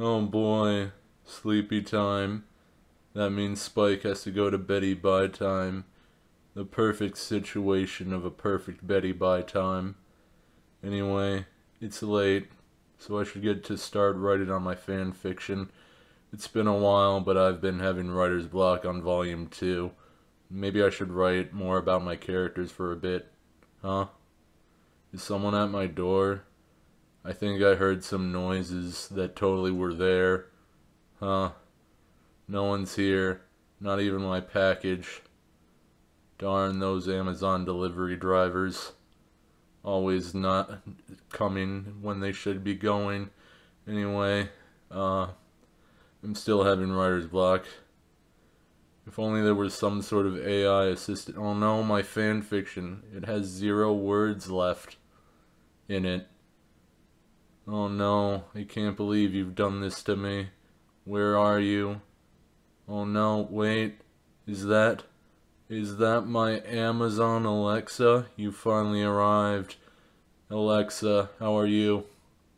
Oh boy, sleepy time. That means Spike has to go to Betty by time. The perfect situation of a perfect Betty by time. Anyway, it's late, so I should get to start writing on my fan fiction. It's been a while, but I've been having writer's block on volume 2. Maybe I should write more about my characters for a bit. Huh? Is someone at my door? I think I heard some noises that totally were there. Huh? No one's here. Not even my package. Darn those Amazon delivery drivers. Always not coming when they should be going. Anyway, uh, I'm still having writer's block. If only there was some sort of AI assistant. Oh no, my fan fiction. It has zero words left in it. Oh no, I can't believe you've done this to me. Where are you? Oh no, wait. Is that... Is that my Amazon Alexa? You finally arrived. Alexa, how are you?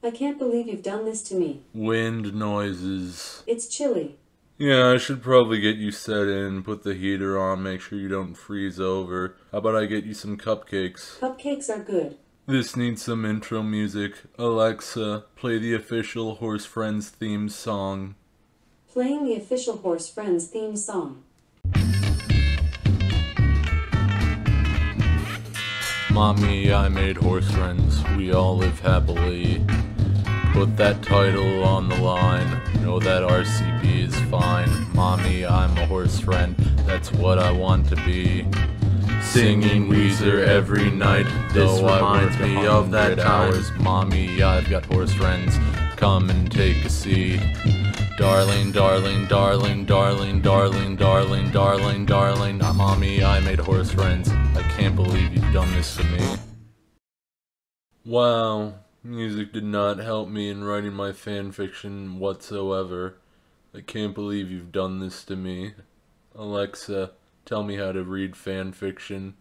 I can't believe you've done this to me. Wind noises. It's chilly. Yeah, I should probably get you set in, put the heater on, make sure you don't freeze over. How about I get you some cupcakes? Cupcakes are good. This needs some intro music. Alexa, play the official Horse Friends theme song. Playing the official Horse Friends theme song. Mommy, I made horse friends. We all live happily. Put that title on the line. Know that RCB is fine. Mommy, I'm a horse friend. That's what I want to be. Singing Weezer every night. This Though reminds me of that. Hours. Mommy, I've got horse friends. Come and take a seat. Darling, darling, darling, darling, darling, darling, darling, darling. Mommy, I made horse friends. I can't believe you've done this to me. Wow, music did not help me in writing my fanfiction whatsoever. I can't believe you've done this to me. Alexa, tell me how to read fanfiction.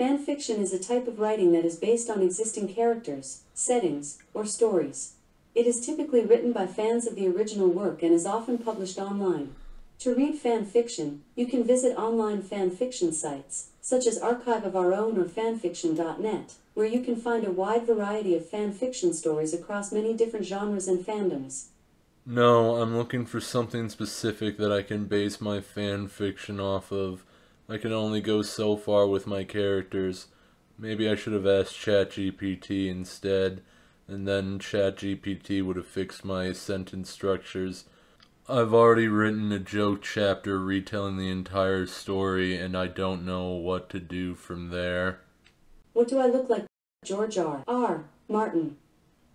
Fanfiction is a type of writing that is based on existing characters, settings, or stories. It is typically written by fans of the original work and is often published online. To read fan fiction, you can visit online fan fiction sites, such as Archive of Our Own or fanfiction.net, where you can find a wide variety of fan fiction stories across many different genres and fandoms. No, I'm looking for something specific that I can base my fan fiction off of. I can only go so far with my characters. Maybe I should have asked ChatGPT instead and then ChatGPT would have fixed my sentence structures. I've already written a joke chapter retelling the entire story, and I don't know what to do from there. What do I look like? George R. R. Martin.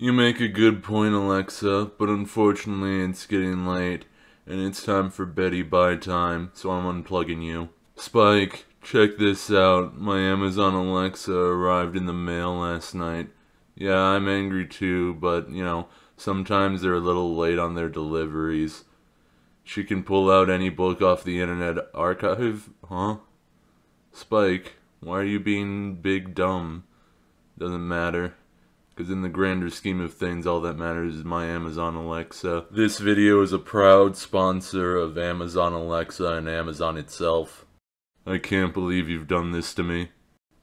You make a good point, Alexa, but unfortunately it's getting late, and it's time for Betty Bye time, so I'm unplugging you. Spike, check this out. My Amazon Alexa arrived in the mail last night. Yeah, I'm angry too, but, you know, sometimes they're a little late on their deliveries. She can pull out any book off the internet archive? Huh? Spike, why are you being big dumb? Doesn't matter. Because in the grander scheme of things, all that matters is my Amazon Alexa. This video is a proud sponsor of Amazon Alexa and Amazon itself. I can't believe you've done this to me.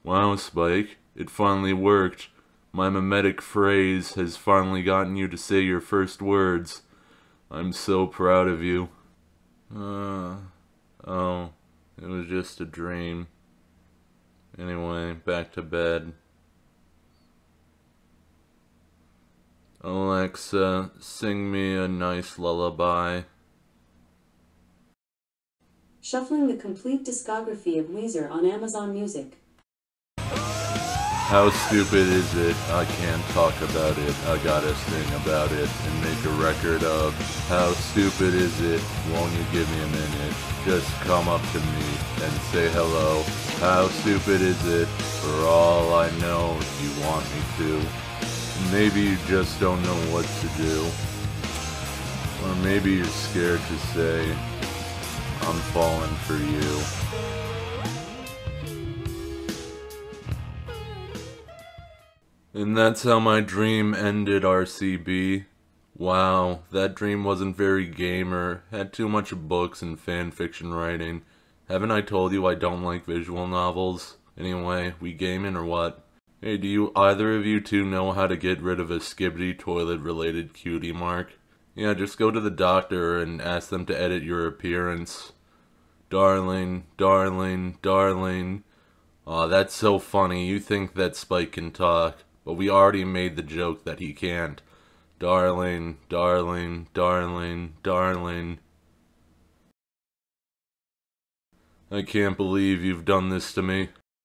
Wow, Spike, it finally worked. My mimetic phrase has finally gotten you to say your first words. I'm so proud of you. Uh, oh, it was just a dream. Anyway, back to bed. Alexa, sing me a nice lullaby. Shuffling the complete discography of Weezer on Amazon Music. How stupid is it? I can't talk about it. I gotta sing about it and make a record of. How stupid is it? Won't you give me a minute? Just come up to me and say hello. How stupid is it? For all I know, you want me to. Maybe you just don't know what to do. Or maybe you're scared to say, I'm falling for you. And that's how my dream ended, RCB. Wow, that dream wasn't very gamer. Had too much books and fan fiction writing. Haven't I told you I don't like visual novels? Anyway, we gaming or what? Hey, do you either of you two know how to get rid of a Skibidi toilet related cutie mark? Yeah, just go to the doctor and ask them to edit your appearance. Darling, darling, darling. Aw, that's so funny. You think that Spike can talk, but we already made the joke that he can't. Darling, darling, darling, darling. I can't believe you've done this to me.